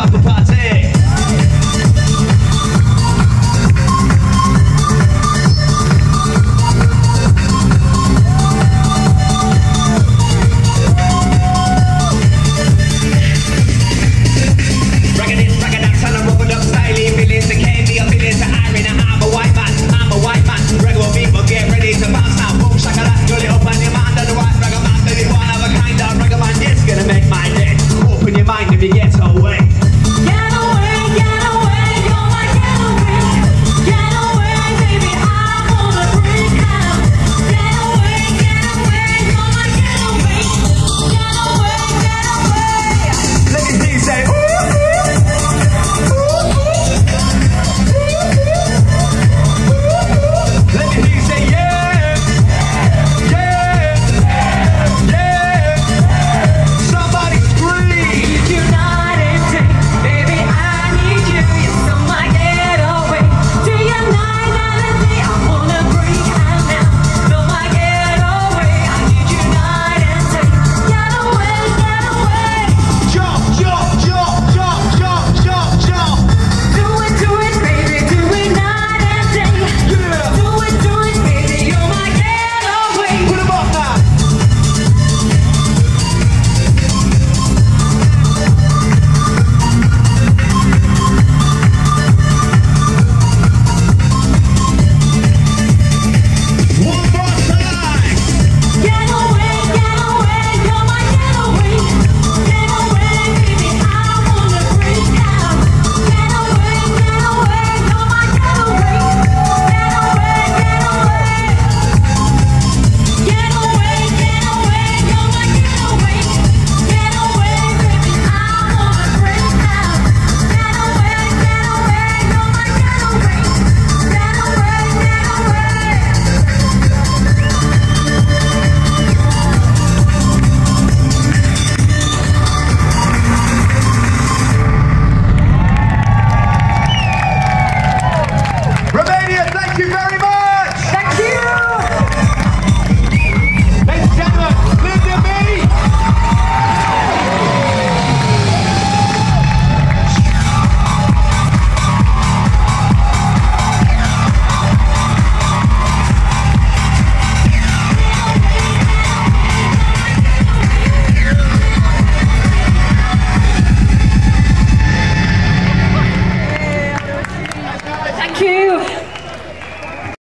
Pop party.